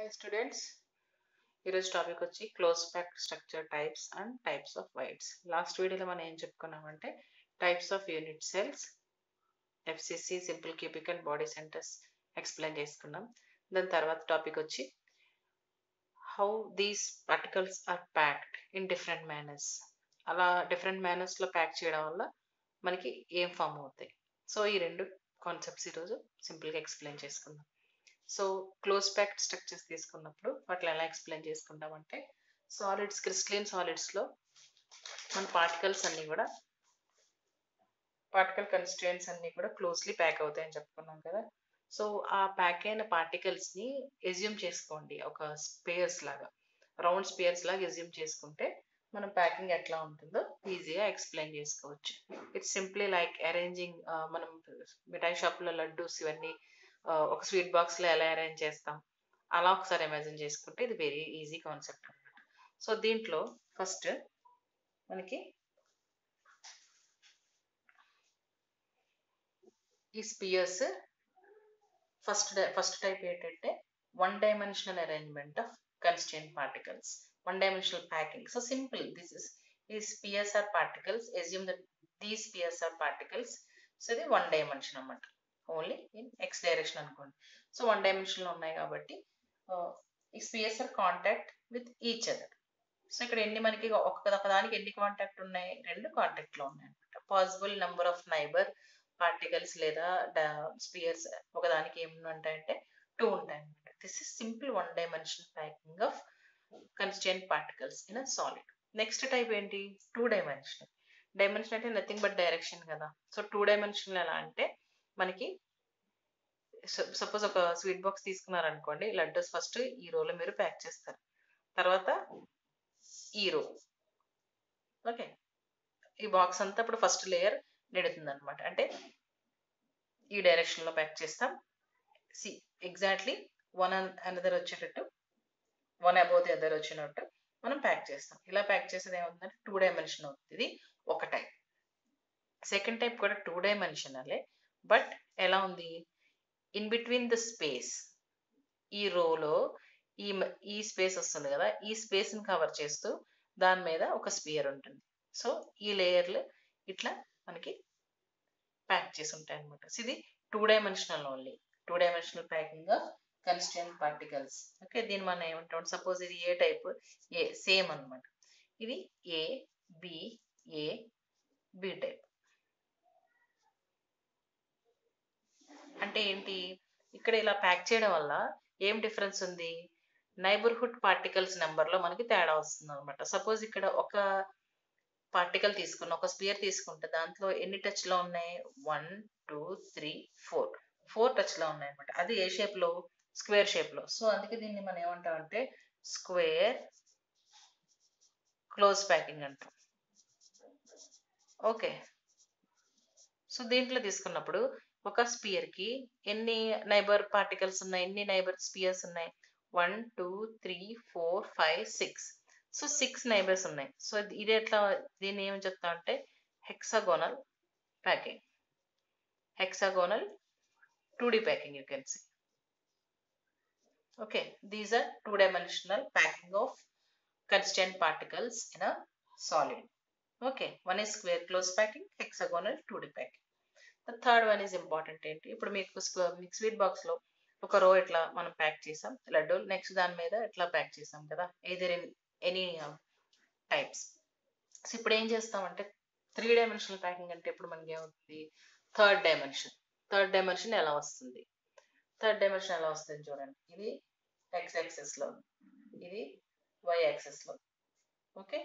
Hi students ఈరోజు topic వచ్చి close pack structure types and types of voids last వీడియోలో మనం ఏం చెప్పుకున్నామంటే types of unit cells FCC simple cubic and body centres explain చేసుకున్నాం. దాని తర్వాత టాపిక్ వచ్చి how these particles are packed in different manners అలా డిఫరెంట్ మేనర్స్లో ప్యాక్ చేయడం వల్ల మనకి ఏం ఫామ్ అవుతాయి. సో ఈ రెండు కాన్సెప్ట్స్ ఈరోజు సింపుల్గా ఎక్స్ప్లెయిన్ చేసుకుందాం. సో క్లోజ్ ప్యాక్డ్ స్ట్రక్చర్స్ తీసుకున్నప్పుడు వాటిని ఎలా ఎక్స్ప్లెయిన్ చేసుకుంటామంటే సాలిడ్స్ క్రిస్టలిన్ సాలిడ్స్లో మన పార్టికల్స్ అన్నీ కూడా పార్టికల్ కన్స్టిట్యూయెంట్స్ అన్నీ కూడా క్లోజ్లీ ప్యాక్ అవుతాయని చెప్పుకున్నాం కదా. సో ఆ ప్యాక్ అయిన పార్టికల్స్ని ఎజ్యూమ్ చేసుకోండి ఒక స్పేయర్స్ లాగా రౌండ్ స్పేయర్స్ లాగా ఎజ్యూమ్ చేసుకుంటే మనం ప్యాకింగ్ ఎట్లా ఉంటుందో ఈజీగా ఎక్స్ప్లెయిన్ చేసుకోవచ్చు. ఇట్స్ సింప్లీ లైక్ అరేంజింగ్ మనం మిఠాయి షాప్లో లడ్డూస్ ఇవన్నీ ఒక స్వీట్ బాక్స్లో ఎలా అరేంజ్ చేస్తాం? అలా ఒకసారి ఇమాజిన్ చేసుకుంటే ఇది వెరీ ఈజీ కాన్సెప్ట్ అనమాట సో దీంట్లో ఫస్ట్ మనకి ఈ స్పియర్స్ ఫస్ట్ ఫస్ట్ టైప్ ఏంటంటే one dimensional arrangement of constituent particles. One dimensional packing. So simple this is ఈ spheres are particles assume that these spheres are particles. So ఇది one dimension అన్నమాట. Only in X direction అనుకోండి. So one డైమెన్షన్లో ఉన్నాయి కాబట్టి ఈ spheres are contact with each other so ఇక్కడ ఎన్ని మనకి ఒక్కొక్క దానికి ఎన్ని కాంటాక్ట్ ఉన్నాయి? రెండు కాంటాక్ట్లో ఉన్నాయి అనమాట possible number of neighbour particles లేదా స్పియర్స్ ఒకదానికి ఏమి ఉంటాయంటే టూ ఉంటాయి అనమాట this is simple one dimension packing of constituent particles in a solid next type ఏంటి? టూ డైమెన్షన్ డైమెన్షన్ అంటే నథింగ్ బట్ డైరెక్షన్ కదా. సో టూ డైమెన్షన్ ఎలా అంటే మనకి సపోజ్ ఒక స్వీట్ బాక్స్ తీసుకున్నారనుకోండి లడ్డూస్ ఫస్ట్ ఈ రోలో మీరు ప్యాక్ చేస్తారు. తర్వాత ఈ రో ఓకే ఈ బాక్స్ అంతా ఇప్పుడు ఫస్ట్ లేయర్ నిడుతుంది అనమాట అంటే ఈ డైరెక్షన్లో ప్యాక్ చేస్తాం. సి ఎగ్జాక్ట్లీ వన్ అనదర్ వచ్చేటట్టు వన్ అబౌవ్ ది అదర్ వచ్చినట్టు మనం ప్యాక్ చేస్తాం. ఇలా ప్యాక్ చేసేది ఏమవుతుందంటే టూ డైమెన్షన్ అవుతుంది. ఇది ఒక టైప్ సెకండ్ టైప్ కూడా టూ డైమెన్షనలే బట్ ఎలా ఉంది? ఇన్ బిట్వీన్ ద స్పేస్ ఈ రోలో ఈ ఈ స్పేస్ వస్తుంది కదా ఈ స్పేస్ని కవర్ చేస్తూ దాని మీద ఒక స్పియర్ ఉంటుంది. సో ఈ లేయర్లు ఇట్లా మనకి ప్యాక్ చేసి ఉంటాయి అనమాట ఇది two dimensional only two dimensional packing of constituent particles okay దీన్ని మనం ఏమంటాం? సపోజ్ ఇది ఏ టైప్ ఏ సేమ్ అనమాట ఇది A B A B type అంటే ఏంటి ఇక్కడ ఇలా ప్యాక్ చేయడం వల్ల ఏం డిఫరెన్స్ ఉంది? నైబర్హుడ్ పార్టికల్స్ నెంబర్లో మనకి తేడా వస్తుంది అనమాట సపోజ్ ఇక్కడ ఒక పార్టికల్ తీసుకున్న ఒక స్పియర్ తీసుకుంటే దాంట్లో ఎన్ని టచ్లో ఉన్నాయి? One two three four. Four టచ్లో ఉన్నాయి అనమాట అది ఏ షేప్లో? స్క్వేర్ షేప్లో. సో అందుకే దీన్ని మనం ఏమంటామంటే స్క్వేర్ క్లోజ్ ప్యాకింగ్ అంటాం. ఓకే. సో దీంట్లో తీసుకున్నప్పుడు ఒక స్పియర్కి ఎన్ని నైబర్ పార్టికల్స్ ఉన్నాయి? ఎన్ని నైబర్ స్పియర్స్ ఉన్నాయి? One two three four five six so six neighbours ఉన్నాయి. సో ఇది ఎట్లా? దీన్ని ఏమని చెప్తా అంటే hexagonal packing hexagonal two D packing you can see okay these are two dimensional packing of constant particles in a solid okay one is square close packing hexagonal two D packing third one is important ఏంటి? ఇప్పుడు మీకు మీకు sweet బాక్స్లో ఒక రో ఇట్లా మనం pack చేసాం లడ్డు నెక్స్ట్ దాని మీద ఇట్లా ప్యాక్ చేసాం కదా? Either in any types so ఇప్పుడు ఏం చేస్తామంటే త్రీ డైమెన్షనల్ ప్యాకింగ్ అంటే ఇప్పుడు మనకి ఏమవుతుంది? థర్డ్ డైమెన్షన్ థర్డ్ డైమెన్షన్ ఎలా వస్తుంది? థర్డ్ డైమెన్షన్ ఎలా వస్తుంది చూడండి. ఇది ఎక్స్ యాక్సెస్లో ఇది వై యాక్సెస్లో ఓకే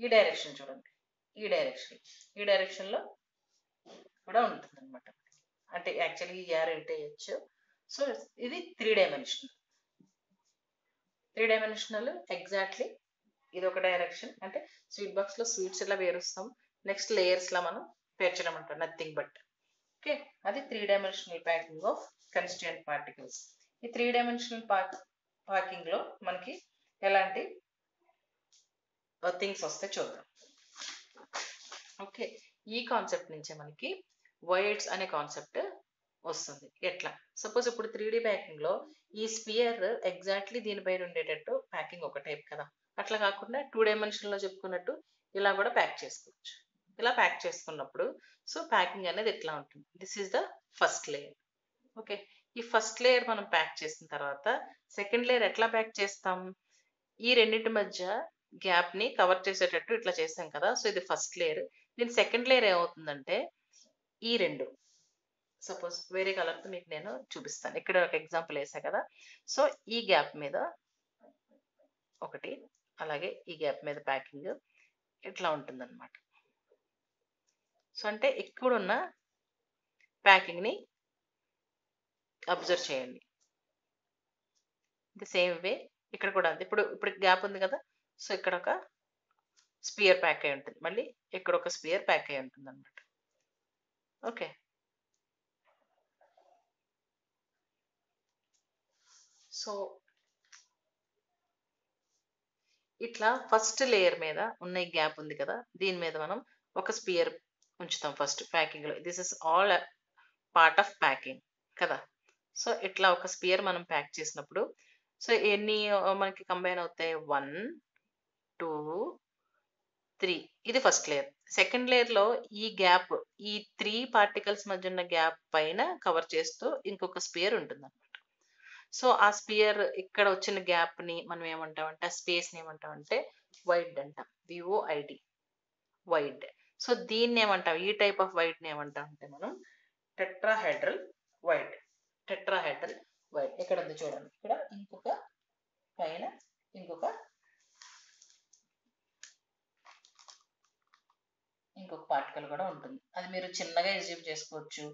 ఈ డైరెక్షన్ చూడండి. ఈ డైరెక్షన్ ఈ డైరెక్షన్లో కూడా ఉంటుంది అనమాట అంటే యాక్చువల్లీ ఆర్ యార్ వేయచ్చు సో ఇది three dimensional three dimensional exactly ఇది ఒక డైరెక్షన్ అంటే స్వీట్ బాక్స్లో స్వీట్స్ ఇలా వేరుస్తాం నెక్స్ట్ లేయర్స్లో మనం పేర్చడం అంటాం నథింగ్ బట్ ఓకే అది three dimensional packing of constituent particles ఈ త్రీ డైమెన్షనల్ ప్యాకింగ్లో మనకి ఎలాంటి uh, థింగ్స్ వస్తే చూద్దాం. ఓకే ఈ కాన్సెప్ట్ నుంచే మనకి వైడ్స్ అనే కాన్సెప్ట్ వస్తుంది. ఎట్లా? సపోజ్ ఇప్పుడు త్రీ డి ప్యాకింగ్లో ఈ స్పియర్ ఎగ్జాక్ట్లీ దీనిపైన ఉండేటట్టు ప్యాకింగ్ ఒక టైప్ కదా. అట్లా కాకుండా టూ డైమెన్షన్లో చెప్పుకున్నట్టు ఇలా కూడా ప్యాక్ చేసుకోవచ్చు. ఇలా ప్యాక్ చేసుకున్నప్పుడు సో ప్యాకింగ్ అనేది ఎట్లా ఉంటుంది? This is the first layer okay ఈ ఫస్ట్ లేయర్ మనం ప్యాక్ చేసిన తర్వాత సెకండ్ లేయర్ ఎట్లా ప్యాక్ చేస్తాం? ఈ రెండింటి మధ్య గ్యాప్ని కవర్ చేసేటట్టు ఇట్లా చేస్తాం కదా. సో ఇది ఫస్ట్ లేయర్ దీని సెకండ్ లేయర్ ఏమవుతుందంటే ఈ రెండు. సపోజ్ వేరే కలర్తో మీకు నేను చూపిస్తాను. ఇక్కడ ఒక ఎగ్జాంపుల్ వేసా కదా. సో ఈ గ్యాప్ మీద ఒకటి అలాగే ఈ గ్యాప్ మీద ప్యాకింగ్ ఇట్లా ఉంటుందన్నమాట. సో అంటే ఇక్కడున్న ప్యాకింగ్ని అబ్జర్వ్ చేయండి. ది సేమ్ వే ఇక్కడ కూడా అంతే. ఇప్పుడు ఇప్పుడు గ్యాప్ ఉంది కదా. సో ఇక్కడ ఒక స్పియర్ ప్యాక్ అయి ఉంటుంది. మళ్ళీ ఇక్కడ ఒక స్పియర్ ప్యాక్ అయి ఉంటుంది అనమాట ఓకే సో ఇట్లా ఫస్ట్ లేయర్ మీద ఉన్న ఈ గ్యాప్ ఉంది కదా దీని మీద మనం ఒక స్పియర్ ఉంచుతాం first ప్యాకింగ్లో this is all part of packing కదా? సో ఇట్లా ఒక స్పియర్ మనం ప్యాక్ చేసినప్పుడు సో ఎన్ని మనకి కంబైన్ అవుతాయి? One two three. ఇది ఫస్ట్ లేయర్. సెకండ్ లేయర్లో ఈ గ్యాప్ ఈ త్రీ పార్టికల్స్ మధ్య ఉన్న గ్యాప్ పైన కవర్ చేస్తూ ఇంకొక స్పియర్ ఉంటుంది అనమాట సో ఆ స్పియర్ ఇక్కడ వచ్చిన గ్యాప్ని మనం ఏమంటామంటే ఆ స్పేస్ని ఏమంటామంటే వైడ్ అంటాం. విఓఐడి వైడ్. సో దీన్ని ఏమంటాం? ఈ టైప్ ఆఫ్ వైడ్ని ఏమంటాం అంటే మనం టెట్రాహైడ్రల్ వైడ్. Tetrahedral wide. ఇక్కడ ఉంది చూడండి. ఇక్కడ ఇంకొక పైన ఇంకొక ఇంకొక పార్టికల్ కూడా ఉంటుంది. అది మీరు చిన్నగా ఎజ్యూమ్ చేసుకోవచ్చు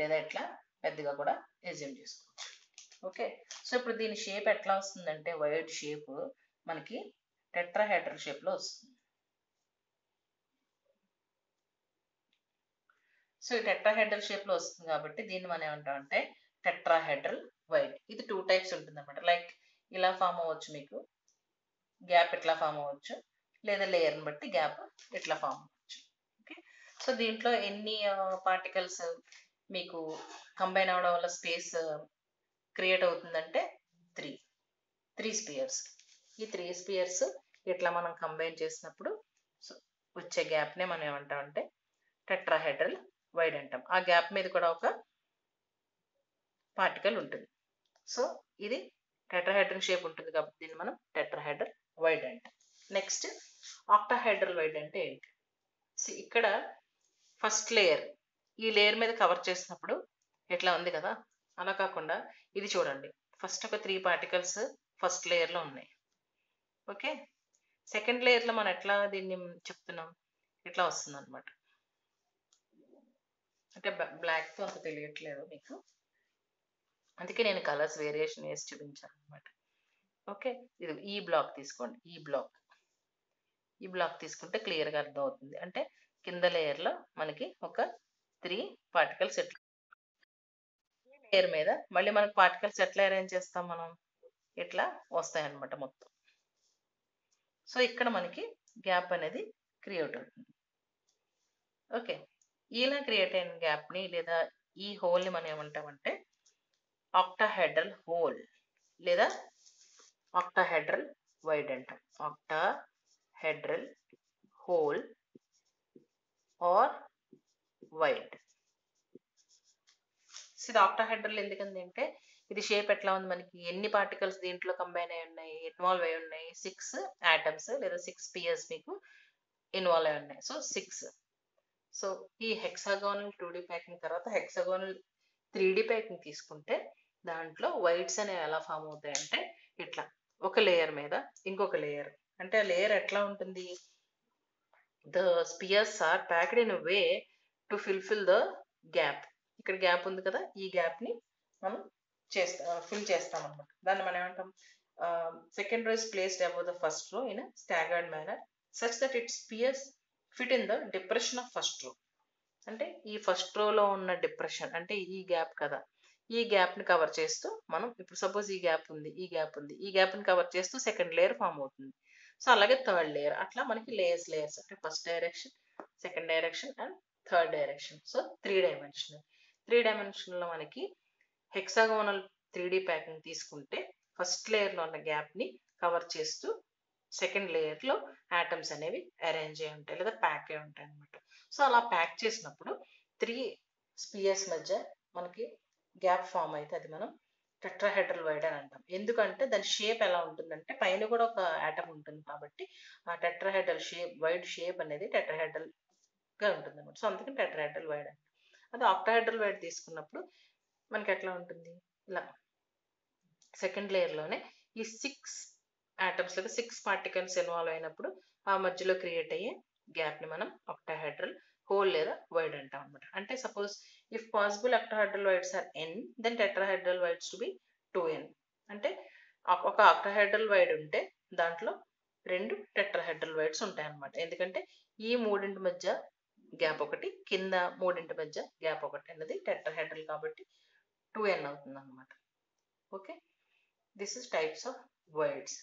లేదా ఇట్లా పెద్దగా కూడా ఎజ్యూమ్ చేసుకోవచ్చు. ఓకే సో ఇప్పుడు దీని షేప్ ఎట్లా వస్తుందంటే వైడ్ షేప్ మనకి టెట్రాహైడ్రల్ షేప్లో వస్తుంది. సో ఈ టెట్రాహైడ్రల్ షేప్లో వస్తుంది కాబట్టి దీన్ని మనం ఏమంటామంటే టెట్రాహైడ్రల్ వైడ్ ఇది టూ టైప్స్ ఉంటుంది అనమాట లైక్ ఇలా ఫామ్ అవ్వచ్చు మీకు. గ్యాప్ ఇట్లా ఫామ్ అవ్వచ్చు. లేదా లేయర్ని బట్టి గ్యాప్ ఇట్లా ఫామ్ అవ్వచ్చు. సో దీంట్లో ఎన్ని పార్టికల్స్ మీకు కంబైన్ అవడం వల్ల స్పేస్ క్రియేట్ అవుతుందంటే త్రీ త్రీ స్పియర్స్ ఈ త్రీ స్పియర్స్ ఇట్లా మనం కంబైన్ చేసినప్పుడు వచ్చే గ్యాప్నే మనం ఏమంటామంటే టెట్రాహైడ్రల్ వైడ్ అంటాం. ఆ గ్యాప్ మీద కూడా ఒక పార్టికల్ ఉంటుంది. సో ఇది టెట్రాహైడ్రల్ షేప్ ఉంటుంది కాబట్టి దీన్ని మనం టెట్రాహైడ్రల్ వైడ్ అంటాం. నెక్స్ట్ ఆక్టాహైడ్రల్ వైడ్ అంటే ఏంటి? సో ఇక్కడ ఫస్ట్ లేయర్. ఈ లేయర్ మీద కవర్ చేసినప్పుడు ఎట్లా ఉంది కదా? అలా కాకుండా ఇది చూడండి. ఫస్ట్ ఒక త్రీ పార్టికల్స్ ఫస్ట్ లేయర్లో ఉన్నాయి. ఓకే? సెకండ్ లేయర్లో మనం ఎట్లా దీన్ని చెప్తున్నాం? ఇట్లా వస్తుంది అనమాట అంటే బ్లాక్తో అంత తెలియట్లేదు మీకు. అందుకే నేను కలర్స్ వేరియేషన్ వేసి చూపించాను అనమాట ఓకే? ఇది ఈ బ్లాక్ తీసుకోండి. ఈ బ్లాక్. ఈ బ్లాక్ తీసుకుంటే క్లియర్గా అర్థం అవుతుంది అంటే కింద లేయర్లో మనకి ఒక త్రీ పార్టికల్స్ ఎట్లా లేయర్ మీద మళ్ళీ మనకి పార్టికల్స్ ఎట్లా అరేంజ్ చేస్తాం మనం? ఇట్లా వస్తాయి మొత్తం. సో ఇక్కడ మనకి గ్యాప్ అనేది క్రియేట్ అవుతుంది. ఓకే ఇలా క్రియేట్ అయిన గ్యాప్ని లేదా ఈ హోల్ని మనం ఏమంటామంటే ఆక్టాహెడ్రల్ హోల్ లేదా ఆక్టాహెడ్రల్ వైడ్ అంటాం. Octahedral hole or void. ఇది ఆక్టాహెడ్రల్ ఎందుకంది అంటే ఇది షేప్ ఎట్లా ఉంది మనకి? ఎన్ని పార్టికల్స్ దీంట్లో కంబైన్ అయి ఉన్నాయి? ఇన్వాల్వ్ అయి ఉన్నాయి? సిక్స్ ఆటమ్స్ లేదా సిక్స్ పియర్స్ మీకు ఇన్వాల్వ్ అయి ఉన్నాయి. సో సిక్స్ సో ఈ హెక్సాగోనల్ టూ డి ప్యాకింగ్ తర్వాత హెక్సాగోనల్ త్రీ డి ప్యాకింగ్ తీసుకుంటే దాంట్లో వైట్స్ అనేవి ఎలా ఫామ్ అవుతాయంటే ఇట్లా ఒక లేయర్ మీద ఇంకొక లేయర్ అంటే ఆ లేయర్ ఎట్లా ఉంటుంది? The spheres are packed in way to fill fill the gap ఇక్కడ గ్యాప్ ఉంది కదా ఈ గ్యాప్ని మనం చేస్తా uh, ఫిల్ చేస్తాం అనమాట దాన్ని మనం ఏమంటాం second row is placed above the first row in staggered manner such that it spheres fit in the depression of first row అంటే ఈ ఫస్ట్ రోలో ఉన్న డిప్రెషన్ అంటే ఈ గ్యాప్ కదా ఈ గ్యాప్ని కవర్ చేస్తూ మనం ఇప్పుడు సపోజ్ ఈ గ్యాప్ ఉంది ఈ గ్యాప్ ఉంది ఈ గ్యాప్ని కవర్ చేస్తూ సెకండ్ లేయర్ ఫామ్ అవుతుంది. సో అలాగే థర్డ్ లేయర్ అట్లా మనకి లేయర్స్ లేయర్స్ అంటే first direction second direction and third direction so three dimensional three డైమెన్షన్లో మనకి హెక్సాగోనల్ త్రీ డి ప్యాకింగ్ తీసుకుంటే ఫస్ట్ లేయర్లో ఉన్న గ్యాప్ని కవర్ చేస్తూ సెకండ్ లేయర్లో యాటమ్స్ అనేవి అరేంజ్ అయి ఉంటాయి లేదా ప్యాక్ అయి ఉంటాయి అనమాట సో అలా ప్యాక్ చేసినప్పుడు త్రీ స్పియర్స్ మధ్య మనకి గ్యాప్ ఫామ్ అయితే అది మనం టెట్రాహెడ్రల్ వైడ్ అని అంటాం. ఎందుకంటే దాని షేప్ ఎలా ఉంటుందంటే పైన కూడా ఒక ఆటమ్ ఉంటుంది కాబట్టి ఆ టెట్రాహెడ్రల్ షేప్ వైడ్ షేప్ అనేది టెట్రాహెడ్రల్గా ఉంటుంది అనమాట సో అందుకని టెట్రాహెడ్రల్ వైడ్ అంటాం. అదే ఆక్టాహెడ్రల్ వైడ్ తీసుకున్నప్పుడు మనకి ఎట్లా ఉంటుంది? ఇలా సెకండ్ లేయర్లోనే ఈ సిక్స్ ఆటమ్స్ లేదా సిక్స్ పార్టికల్స్ ఇన్వాల్వ్ అయినప్పుడు ఆ మధ్యలో క్రియేట్ అయ్యే గ్యాప్ని మనం ఆక్టాహెడ్రల్ హోల్ లేదా వైడ్ అంటాం అనమాట అంటే suppose if possible octahedral voids are N then tetrahedral voids to be two N అంటే ఒక ఆక్టాహెడ్రల్ వైడ్ ఉంటే దాంట్లో రెండు టెట్రాహైడ్రల్ వైడ్స్ ఉంటాయి అనమాట ఎందుకంటే ఈ మూడింటి మధ్య గ్యాప్ ఒకటి కింద మూడింటి మధ్య గ్యాప్ ఒకటి అన్నది టెట్రాహైడ్రల్ కాబట్టి టూ ఎన్ అవుతుంది అనమాట okay? This is types of words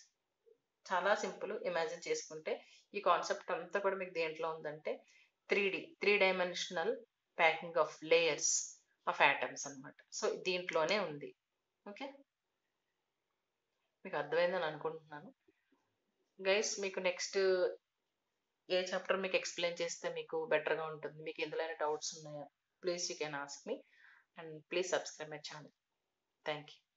చాలా సింపుల్. ఇమాజిన్ చేసుకుంటే ఈ కాన్సెప్ట్ అంతా కూడా మీకు దేంట్లో ఉందంటే three D three dimensional packing of layers of atoms అనమాట సో దీంట్లోనే ఉంది. ఓకే? మీకు అర్థమైందని అనుకుంటున్నాను. గైస్ మీకు నెక్స్ట్ ఏ చాప్టర్ మీకు ఎక్స్ప్లెయిన్ చేస్తే మీకు బెటర్గా ఉంటుంది? మీకు ఎందులో డౌట్స్ ఉన్నాయా? Please you can ask me. And please subscribe my channel. Thank you